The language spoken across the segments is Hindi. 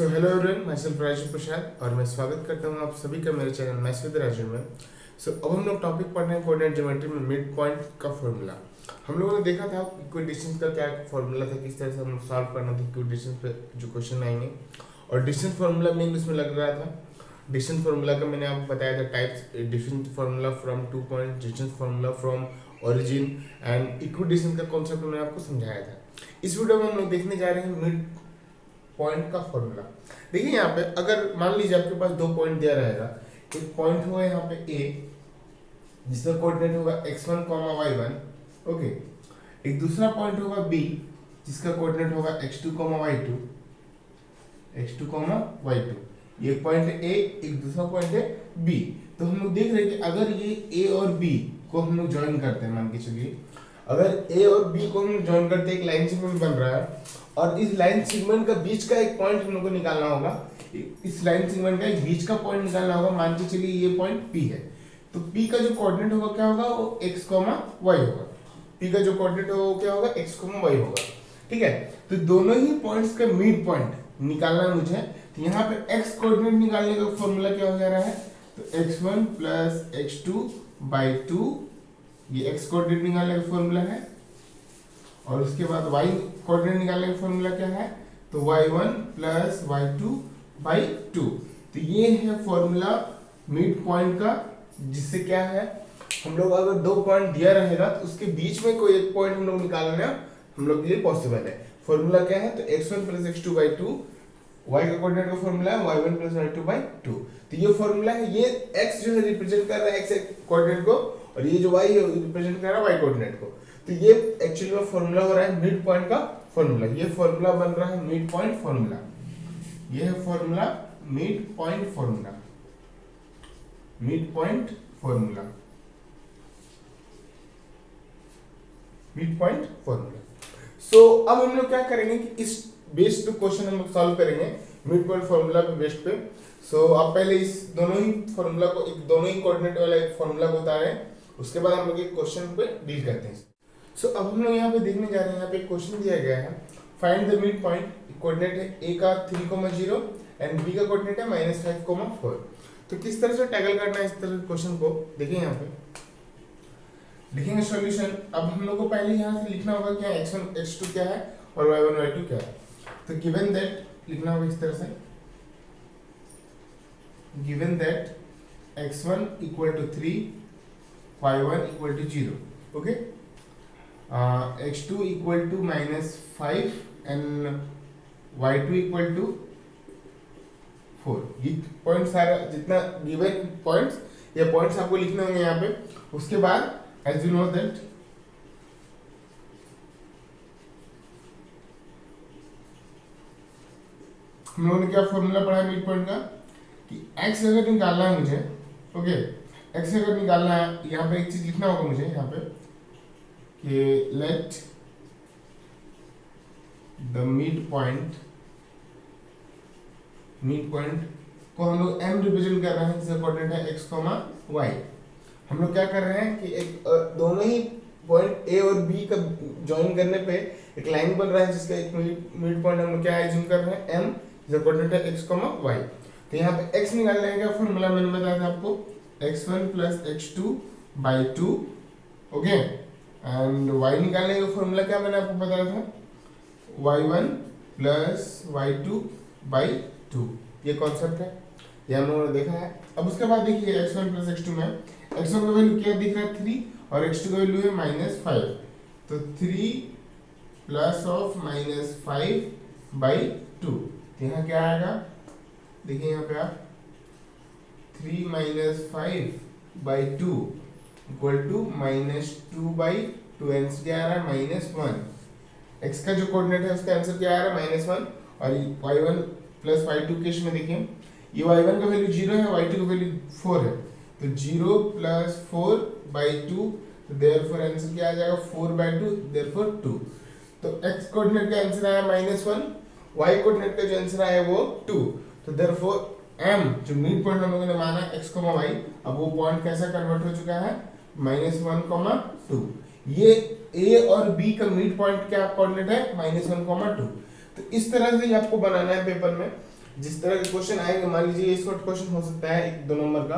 सो हेलो एवरीवन मैं सेल्फ राजू प्रसाद और मैं स्वागत करता हूँ आप सभी का मेरे चैनल मैथ्स विद राजू में। सो so, अब हम लोग टॉपिक पढ़ रहे हैं कोऑर्डिनेट ज्योमेट्री में मिड पॉइंट का फॉर्मूला हम लोगों ने देखा था इक्वल डिस्टेंस का क्या फॉर्मूला था किस तरह से हम सॉल्व करना था इक्वल डिस्टेंस पे जो क्वेश्चन आएँगे। और डिस्टेंस फार्मूला में इंग्लिश में लग रहा था। डिस्टेंस फार्मूला का मैंने आपको बताया था types distance formula from two point distance formula from origin and equal distance का कॉन्सेप्ट मैंने आपको समझाया था। इस वीडियो में हम लोग देखने जा रहे हैं मिड पॉइंट का फॉर्मूला देखिए यहाँ पे अगर मान लीजिए आपके पास दो पॉइंट दिया रहेगा, एक पॉइंट होगा यहाँ पे ए जिसका कोऑर्डिनेट होगा x1 one comma y one okay एक दूसरा पॉइंट होगा b, जिसका कोऑर्डिनेट होगा x2 two comma y two x two comma y two ये पॉइंट है a, एक दूसरा पॉइंट है b तो हम लोग देख रहे हैं कि अगर ये a और b को हम लोग ज्वाइन करते हैं मान के चलिए अगर a और b को हम लोग ज्वाइन करते एक लाइन सेगमेंट बन रहा है और इस लाइन सेगमेंट का बीच का एक पॉइंट हम लोग को निकालना होगा। इस लाइन सेगमेंट का एक बीच का पॉइंट निकालना होगा। मान के चलिए ये पॉइंट P है। तो P का जो कोऑर्डिनेट होगा क्या होगा? वो x, y होगा। P का जो कोऑर्डिनेट होगा क्या होगा? X, y होगा। ठीक है? तो दोनों ही पॉइंट्स का मिड पॉइंट निकालना है मुझे। तो यहाँ पे एक्स कोऑर्डिनेट निकालने का फॉर्मूला क्या हो जा रहा है? तो x1 plus x two by two ये x कोऑर्डिनेट निकालने का फॉर्मूला है, और उसके बाद y कोऑर्डिनेट निकालने का फॉर्मूला क्या है? तो y1 one plus y two by two तो ये है फॉर्मूला मिड पॉइंट का, जिससे क्या है? हम लोग अगर दो पॉइंट दिया रहेगा तो उसके बीच में कोई एक पॉइंट हम लोग निकालना हम लोग के लिए पॉसिबल है। फॉर्मूला क्या है? तो x one plus x two by two y का कोऑर्डिनेट का फॉर्मूला है y1 one plus y two by तो ये फॉर्मूला है, ये x जो है रिप्रेजेंट कर रहा है x कोऑर्डिनेट को, और ये जो y है रिप्रेजेंट कर रहा है y कोऑर्डिनेट को. तो ये एक्चुअली में फॉर्मूला हो रहा है मिड पॉइंट का फॉर्मूला ये फॉर्मूला बन रहा है मिड पॉइंट फॉर्मूला ये है formula mid point formula mid point formula mid point formula so अब हम लोग क्या करेंगे कि इस बेस्ड क्वेश्चन हम लोग सॉल्व करेंगे। मिड पॉइंट फॉर्मूला पे बेस्ड पे। सो so, आप पहले इस दोनों ही फॉर्मूला को एक दोनों ही कोऑर्डिनेट वाला एक फॉर्मूला को उतारें। उसके बाद हम लोग एक क्वेश्चन पे डील करते हैं। सो so, अब हम लोग यहाँ पे देखने जा रहे हैं। यहाँ पे क्वेश्चन दिया गया है। Find the mid point coordinate है ए का three comma zero and B का कोऑर्डिनेट है माइनस फाइव कोमा फोर तो किस तरह से टैकल करना है इस तरह क्वेश्चन को? देखिए यहाँ पे। लिखेंगे सॉल्यूशन अब हम लोग को पहले यहाँ से लिखना होगा क्या एक्स वन एक्स टू क्या है और वाई वन वाई टू क्या है। तो गिवन दैट लिखना होगा इस तरह से। Given that x1 equal to 3 y1 equal to 0 okay? X two equal to minus five and y two equal to four ये पॉइंट सारा, जितना गिवन पॉइंट्स ये पॉइंट्स आपको लिखने होंगे यहाँ पे। उसके बाद एज यू नो दैट हम लोगों ने क्या फॉर्मूला पढ़ा है मिड पॉइंट का? कि x अगर निकालना है मुझे ओके x अगर निकालना है यहाँ पे एक चीज़ लिखना होगा मुझे यहाँ पे कि let the midpoint midpoint को हम लोग m रिप्रेजेंट कर रहे हैं जिसका कोऑर्डिनेट है x, y. हम लोग क्या कर रहे हैं कि एक दोनों ही पॉइंट a और बी का ज्वाइन करने पे एक लाइन बन रहा है जिसका एक मिड पॉइंट हम लोग क्या एज्यूम कर रहे हैं? m कोऑर्डिनेट है x, y. तो यहाँ पे x निकालने का फॉर्मूला मैंने बताया था आपको। x1 plus x two by two okay and y निकालने का फॉर्मूला क्या मैंने आपको बताया था? y1 one plus y two by two ये कॉन्सेप्ट है। ये हम लोगों ने देखा है। अब उसके बाद देखिए x1 one plus x two में x1 का वैल्यू क्या दिख रहा है? थ्री और x2 का वैल्यू है माइनस फाइव तो three plus of minus five by two तो यहाँ क्या आएगा? देखिए यहाँ पे आप three minus five by two equal to minus two by two answer क्या आ रहा है? माइनस वन एक्स का जो कोऑर्डिनेट है, उसका आंसर क्या आ रहा है? माइनस वन और y one plus y two case में देखिए ये वाई वन का वैल्यू ज़ीरो है वाई टू का वैल्यू फोर है। तो zero plus four by two तो देयर फोर आंसर क्या आ जाएगा? Four by two therefore two तो एक्स कोऑर्डिनेट का आंसर आया माइनस वन वाई कोऑर्डिनेट का जो आंसर आया वो टू तो देयर फोर एम जो मिड पॉइंट हम लोगों ने माना कोमा वाई अब वो पॉइंट कैसा कन्वर्ट हो चुका है? माइनस वन कॉमा टू ये ए और बी का मिड पॉइंट क्या कोऑर्डिनेट है? माइनस वन कॉमा टू तो इस तरह से आपको बनाना है पेपर में। जिस तरह के क्वेश्चन आएँगे, मान लीजिए इस वक्त क्वेश्चन हो सकता है एक, दो नंबर का।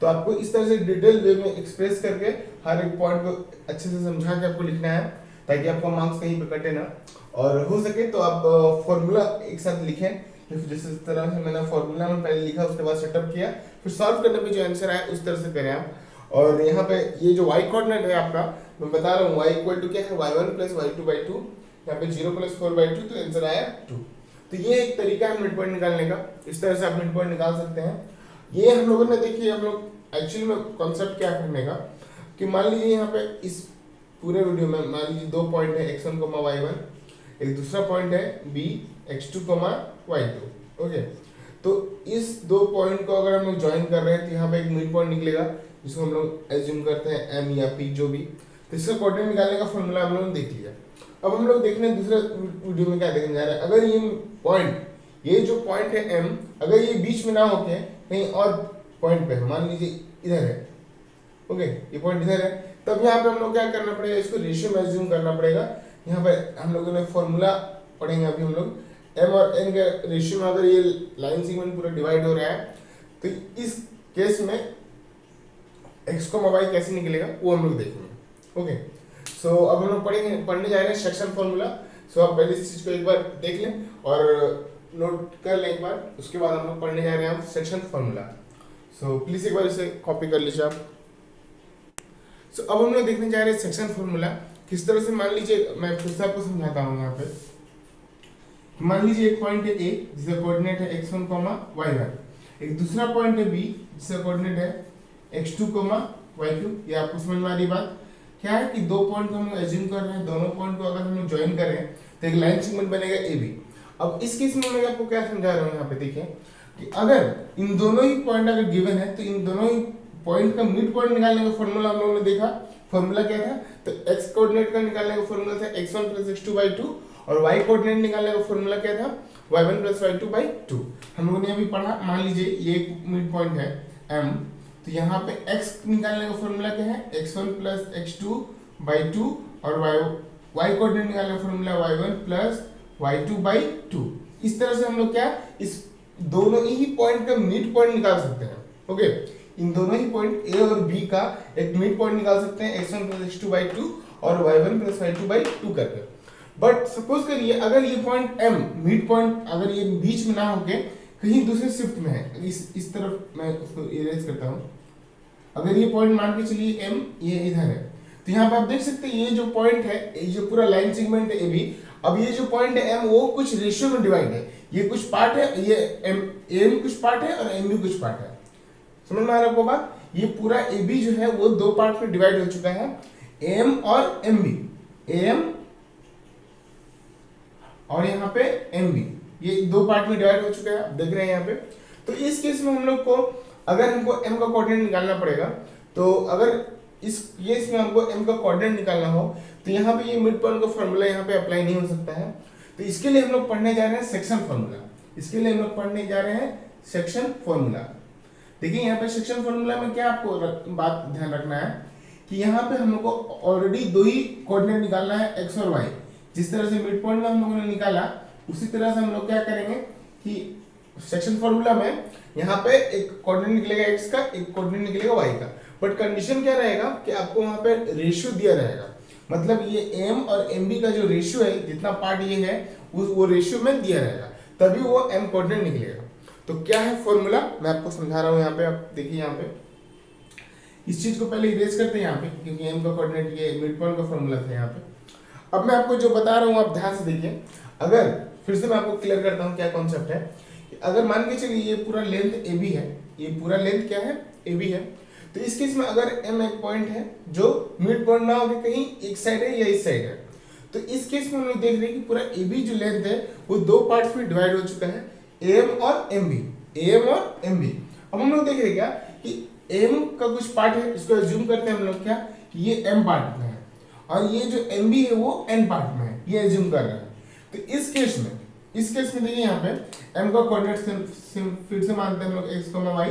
तो आपको इस तरह से डिटेल वे में एक्सप्रेस करके हर एक पॉइंट को अच्छे से समझा के आपको लिखना है। ताकि आपका मार्क्स कहीं पे कटे ना। और हो सके तो आप फॉर्मूला एक साथ लिखें। जिस तरह से मैंने फॉर्मूला में पहले लिखा, उसके बाद सेटअप किया, फिर सॉल्व करने पे जो आंसर आया, उस तरह से करें आप। और यहाँ पे ये जो y कोऑर्डिनेट है आपका, मैं बता रहा हूँ, y इक्वल टू क्या है? Y one plus y two by two यहाँ पे zero plus four by two तो आंसर आया टू तो ये एक तरीका है मिड पॉइंट निकालने का। इस तरह से आप मिड पॉइंट निकाल सकते हैं। ये हम लोगों ने देखिए हम लोग एक्चुअली में कॉन्सेप्ट क्या करने का? कि मान लीजिए यहाँ पे इस पूरे वीडियो में मान लीजिए दो पॉइंट है x one comma y one एक दूसरा पॉइंट है B x two comma y two okay तो इस दो पॉइंट को अगर हम लोग ज्वाइन कर रहे हैं तो यहाँ पे एक मिड पॉइंट निकलेगा, जिसको हम लोग एज्यूम करते हैं एम या पी जो भी। तो इसका कोऑर्डिनेट निकालने का फॉर्मूला हम लोगों ने देख लिया। अब हम लोग देखने दूसरे वीडियो में क्या देखने जा रहे हैं? अगर ये पॉइंट ये जो पॉइंट है एम अगर ये बीच में ना होके कहीं और पॉइंट पे, मान लीजिए इधर है ओके ये पॉइंट इधर है। तब यहाँ पे हम लोग क्या करना पड़ेगा? इसको रेशियो में एज्यूम करना पड़ेगा। यहाँ पे हम लोगों ने फॉर्मूला पढ़ेंगे अभी हम लोग। एम और एन के रेशियो में अगर ये लाइन सीगमेंट पूरा डिवाइड हो रहा है तो इस केस में एक्स को मोबाइल कैसे निकलेगा वो हम लोग देखेंगे। ओके सो so, अब हम लोग पढ़ेंगे पढ़ने जा रहे हैं सेक्शन फॉर्मूला सो आप पहले इस चीज़ को एक बार देख लें और नोट कर लें एक बार। उसके बाद हम लोग पढ़ने जा रहे हैं सेक्शन फॉर्मूला सो प्लीज़ एक बार इसे कॉपी कर लीजिए आप। सो अब हम लोग देखने जा रहे हैं सेक्शन फॉर्मूला किस तरह से मान लीजिए, मैं फिर से आपको समझाता हूँ यहाँ पे। मान लीजिए एक पॉइंट है ए जिसका कोऑर्डिनेट है x one comma y one एक दूसरा पॉइंट है बी जिसका कोऑर्डिनेट है x two comma y two ये आपको समझ में आ रही बात? क्या है कि दो पॉइंट को हम लोग एज्यूम कर रहे हैं, दोनों पॉइंट को अगर हम लोग ज्वाइन कर तो एक लाइन सेगमेंट बनेगा ए बी अब इस केस में मैं आपको क्या समझा रहा हूँ यहाँ पे, देखिए, कि अगर इन दोनों ही पॉइंट अगर गिवन है तो इन दोनों ही पॉइंट का मिड पॉइंट निकालने का फॉर्मूला हम लोगों ने देखा। फॉर्मूला क्या था? तो एक्स कोऑर्डिनेट का निकालने का फॉर्मूला था x one plus x two by two और वाई कोऑर्डिनेट निकालने का फॉर्मूला क्या था? Y one plus y two by two हम लोगों ने अभी पढ़ा, मान लीजिए ये एक मिड पॉइंट है एम तो यहाँ पे x निकालने का फॉर्मूला क्या है? X1 one plus x two by two और y y कोऑर्डिनेट निकालने का formula y1 one plus y two by two इस तरह से हम लोग क्या? इस दोनों ही पॉइंट का मिड पॉइंट निकाल सकते हैं। ओके इन दोनों ही पॉइंट ए और बी का एक मिड पॉइंट निकाल सकते हैं x1 one plus x two by two और y1 one plus y two by two करके। बट सपोज़ करिए, अगर ये पॉइंट m मिड पॉइंट अगर ये बीच में ना होके कहीं दूसरे शिफ्ट में है, इस इस तरफ़ मैं उसको इरेज करता हूँ। अगर ये पॉइंट मान के चलिए एम ये इधर है। तो यहाँ पे आप देख सकते हैं, ये जो पॉइंट है, ये जो पूरा लाइन सेगमेंट है ए बी अब ये जो पॉइंट है एम वो कुछ रेशियो में डिवाइड है। ये कुछ पार्ट है, ये एम एम कुछ पार्ट है और एम भी कुछ पार्ट है। समझ में आ रहा है बात? ये पूरा ए बी जो है, वो दो पार्ट में डिवाइड हो चुका है। एम और एम बी एम और यहाँ पे एम बी ये दो पार्ट में डिवाइड हो चुका है देख रहे हैं यहाँ पे। तो इस केस में हम लोग को, अगर हमको m का कोऑर्डिनेट निकालना पड़ेगा तो अगर इस केस में हमको m का कोऑर्डिनेट निकालना हो तो यहाँ पे ये मिड पॉइंट का फॉर्मूला यहाँ पे अप्लाई नहीं हो सकता है। तो इसके लिए हम लोग पढ़ने जा रहे हैं सेक्शन फॉर्मूला इसके लिए हम लोग पढ़ने जा रहे हैं सेक्शन फॉर्मूला देखिए, यहाँ पे सेक्शन फॉर्मूला में क्या आपको बात ध्यान रखना है कि यहाँ पे हम लोग को ऑलरेडी दो ही कोऑर्डिनेट निकालना है एक्स और वाई जिस तरह से मिड पॉइंट में हम लोगों ने निकाला, उसी तरह से हम लोग क्या करेंगे कि सेक्शन फॉर्मूला में यहाँ पे एक कोऑर्डिनेट निकलेगा एक्स का, एक कोऑर्डिनेट निकलेगा वाई का। बट कंडीशन क्या रहेगा कि आपको वहाँ पे रेशियो दिया रहेगा। मतलब ये एम और एम बी का जो रेशियो है, जितना पार्ट ये है, उस, वो रेशियो में दिया रहेगा। तभी वो एम कोऑर्डिनेट निकलेगा। तो क्या है फॉर्मूला मैं आपको समझा रहा हूँ यहाँ पे, आप देखिए यहाँ पे। इस चीज़ को पहले इरेज करते हैं यहाँ पे, क्योंकि एम का कोऑर्डिनेट ये मिड पॉइंट का फॉर्मूला था यहाँ पे। अब मैं आपको जो बता रहा हूँ, आप ध्यान से देखिए। अगर, फिर से मैं आपको क्लियर करता हूँ क्या कॉन्सेप्ट है। अगर मान के चलिए ये पूरा लेंथ ए बी है, ये पूरा लेंथ क्या है? ए बी है। तो इस केस में अगर एम एक पॉइंट है, जो मिड पॉइंट ना होकर कहीं एक साइड है या इस साइड है। तो इस केस में हम लोग देख रहे हैं कि पूरा ए बी जो लेंथ है, वो दो पार्ट में डिवाइड हो चुका है। एम और एम बी एम और एम बी अब हम लोग देख रहे हैं क्या कि एम का कुछ पार्ट है, इसको एज्यूम करते हैं हम लोग क्या ये एम पार्ट में है। और ये जो एम बी है वो एन पार्ट में है, ये एज्यूम कर रहे हैं। तो इस केस में, इस केस में देखिए यहाँ पे, m का कोऑर्डिनेट फिर से मानते हैं हम लोग x को y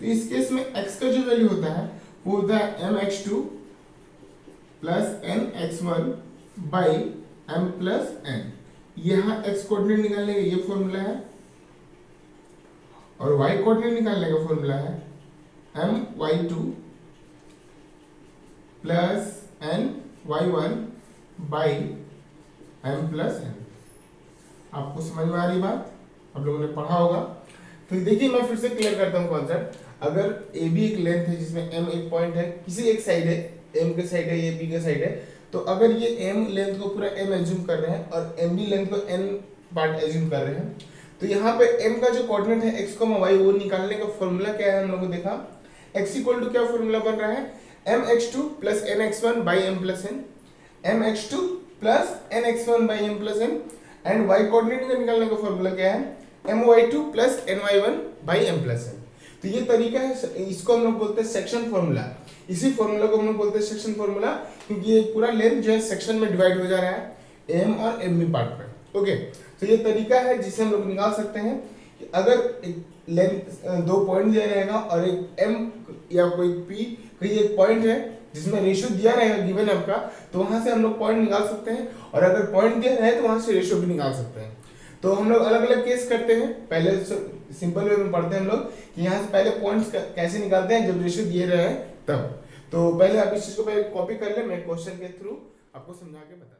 तो इस केस में x का जो वैल्यू होता है, वो होता है M x two plus N x one by M plus N यहाँ एक्स कोऑर्डिनेट निकालने का ये फॉर्मूला है। और वाई कोऑर्डिनेट निकालने का फॉर्मूला है M y two plus N y one by M plus N आपको समझ में आ रही बात? आप लोगों ने पढ़ा होगा। तो देखिए, मैं फिर से क्लियर करता हूँ कॉन्सेप्ट अगर ए बी एक लेंथ है, जिसमें एम एक पॉइंट है, किसी एक साइड है एम के साइड है, ये बी के साइड है तो अगर ये एम लेंथ को पूरा एम एज्यूम कर रहे हैं और एम बी लेंथ को एन पार्ट एज्यूम कर रहे हैं तो यहाँ पे एम का जो कोऑर्डिनेट है एक्स को वाई वो निकालने का फॉर्मूला क्या है हम लोगों को देखा? एक्स इक्वल टू क्या फॉर्मूला बन रहा है? M x two plus N x one by M plus N M x two plus N x one by M plus N and y coordinate का निकालने का फॉर्मूला क्या है? M y two plus N y one by M plus N तो ये तरीका है, इसको हम लोग बोलते हैं सेक्शन फॉर्मूला इसी फॉर्मूला को हम लोग बोलते हैं सेक्शन फॉर्मूला क्योंकि ये पूरा लेंथ जो है सेक्शन में डिवाइड हो जा रहा है एम और एम बी पार्ट में ओके तो ये तरीका है जिसे हम लोग निकाल सकते हैं कि अगर एक लेंथ दो पॉइंट दिया रहेगा और एक एम या कोई पी कोई एक पॉइंट है जिसमें रेशियो दिया रहेगा गिवन आपका तो वहाँ से हम लोग पॉइंट निकाल सकते हैं और अगर पॉइंट दिया रहे तो वहाँ से रेशियो भी निकाल सकते हैं। तो हम लोग अलग अलग केस करते हैं। पहले सिंपल वे में पढ़ते हैं हम लोग कि यहाँ से पहले पॉइंट्स कैसे निकालते हैं जब रेशियो दिए रहे हैं तब। तो पहले आप इस चीज़ को पहले कॉपी कर ले। मैं क्वेश्चन के थ्रू आपको समझा के बता